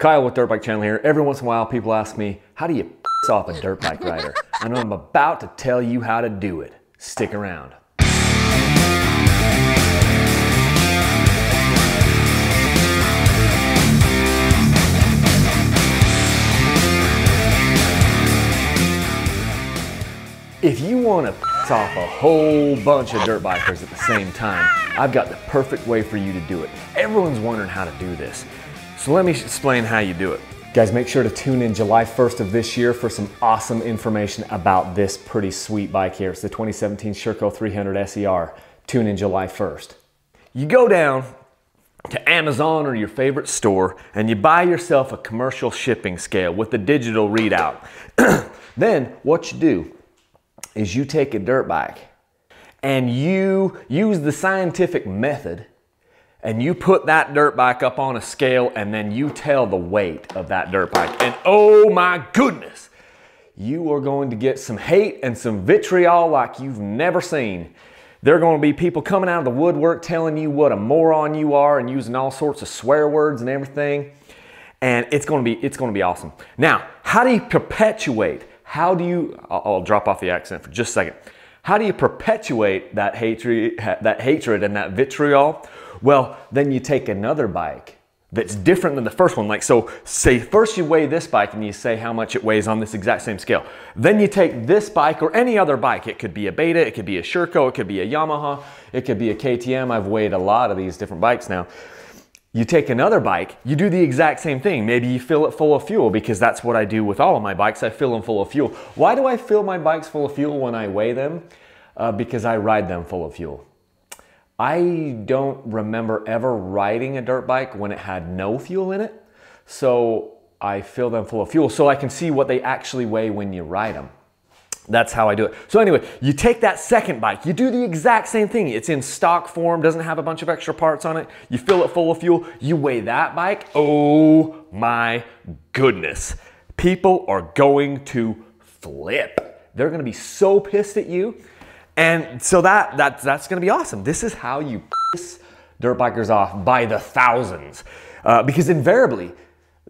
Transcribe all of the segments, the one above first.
Kyle with Dirt Bike Channel here. Every once in a while, people ask me, how do you off a dirt bike rider? and I'm about to tell you how to do it. Stick around. If you want to piss off a whole bunch of dirt bikers at the same time, I've got the perfect way for you to do it. Everyone's wondering how to do this. So let me explain how you do it. Guys, make sure to tune in July 1st of this year for some awesome information about this pretty sweet bike here. It's the 2017 Sherco 300 SER. Tune in July 1st. You go down to Amazon or your favorite store and you buy yourself a commercial shipping scale with a digital readout. then what you do is you take a dirt bike and you use the scientific method and you put that dirt bike up on a scale and then you tell the weight of that dirt bike. And oh my goodness, you are going to get some hate and some vitriol like you've never seen. There are going to be people coming out of the woodwork telling you what a moron you are and using all sorts of swear words and everything. And it's going to be, it's going to be awesome. Now, how do you perpetuate? How do you, I'll, I'll drop off the accent for just a second. How do you perpetuate that hatred, that hatred and that vitriol? Well, then you take another bike that's different than the first one. Like, so say first you weigh this bike and you say how much it weighs on this exact same scale. Then you take this bike or any other bike. It could be a Beta, it could be a Sherco, it could be a Yamaha, it could be a KTM. I've weighed a lot of these different bikes now. You take another bike, you do the exact same thing. Maybe you fill it full of fuel because that's what I do with all of my bikes. I fill them full of fuel. Why do I fill my bikes full of fuel when I weigh them? Uh, because I ride them full of fuel. I don't remember ever riding a dirt bike when it had no fuel in it. So I fill them full of fuel so I can see what they actually weigh when you ride them. That's how I do it. So anyway, you take that second bike, you do the exact same thing. It's in stock form, doesn't have a bunch of extra parts on it. You fill it full of fuel, you weigh that bike. Oh my goodness. People are going to flip. They're gonna be so pissed at you and so that, that that's gonna be awesome. This is how you piss dirt bikers off by the thousands. Uh, because invariably,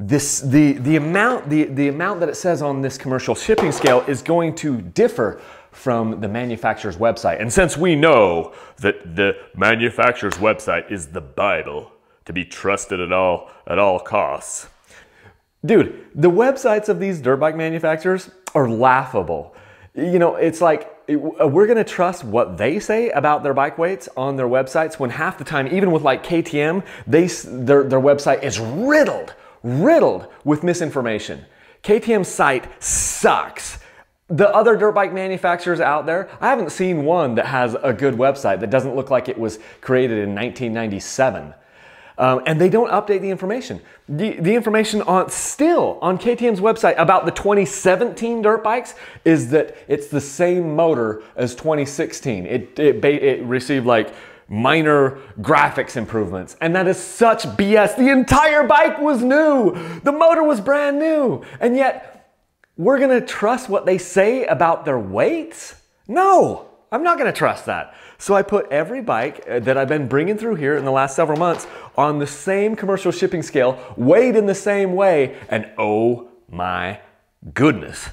this, the, the, amount, the, the amount that it says on this commercial shipping scale is going to differ from the manufacturer's website. And since we know that the manufacturer's website is the Bible to be trusted at all, at all costs, dude, the websites of these dirt bike manufacturers are laughable. You know, it's like uh, we're going to trust what they say about their bike weights on their websites when half the time, even with like KTM, they, their, their website is riddled, riddled with misinformation. KTM's site sucks. The other dirt bike manufacturers out there, I haven't seen one that has a good website that doesn't look like it was created in 1997. Um, and they don't update the information. The, the information on still on KTM's website about the 2017 dirt bikes is that it's the same motor as 2016. It, it, it received like minor graphics improvements. And that is such BS. The entire bike was new. The motor was brand new. And yet we're gonna trust what they say about their weights? No, I'm not gonna trust that. So I put every bike uh, that I've been bringing through here in the last several months on the same commercial shipping scale, weighed in the same way, and oh my goodness,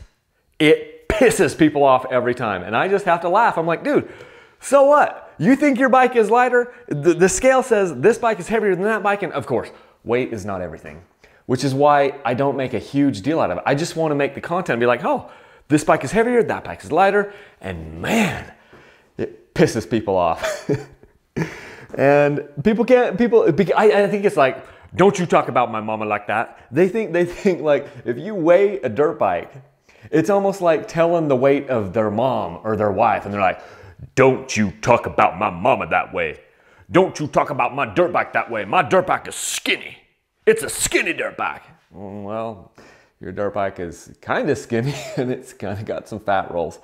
it pisses people off every time. And I just have to laugh. I'm like, dude, so what? You think your bike is lighter? The, the scale says this bike is heavier than that bike, and of course, weight is not everything, which is why I don't make a huge deal out of it. I just want to make the content be like, oh, this bike is heavier, that bike is lighter, and man, it pisses people off. and people can't, people, I, I think it's like, don't you talk about my mama like that. They think, they think like, if you weigh a dirt bike, it's almost like telling the weight of their mom or their wife. And they're like, don't you talk about my mama that way. Don't you talk about my dirt bike that way. My dirt bike is skinny. It's a skinny dirt bike. Mm, well, your dirt bike is kind of skinny and it's kind of got some fat rolls.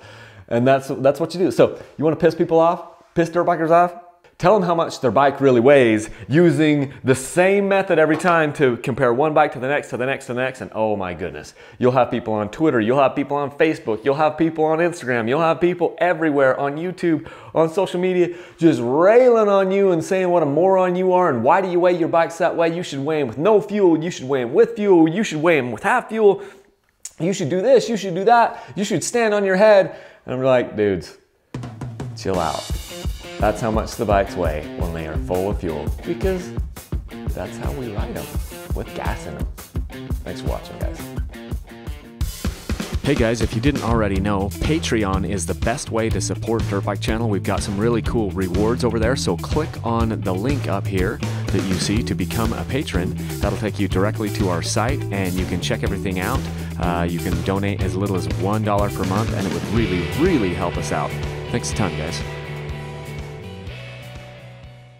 And that's, that's what you do. So you want to piss people off? Piss dirt bikers off? Tell them how much their bike really weighs using the same method every time to compare one bike to the next, to the next, to the next, and oh my goodness. You'll have people on Twitter, you'll have people on Facebook, you'll have people on Instagram, you'll have people everywhere on YouTube, on social media, just railing on you and saying what a moron you are and why do you weigh your bikes that way? You should weigh them with no fuel, you should weigh them with fuel, you should weigh them with half fuel, you should do this, you should do that, you should stand on your head. And I'm like, dudes, chill out. That's how much the bikes weigh when they are full of fuel because that's how we ride them with gas in them. Thanks for watching, guys. Hey guys, if you didn't already know, Patreon is the best way to support Dirt Bike Channel. We've got some really cool rewards over there, so click on the link up here that you see to become a patron. That'll take you directly to our site and you can check everything out. Uh, you can donate as little as $1 per month and it would really, really help us out. Thanks a ton, guys.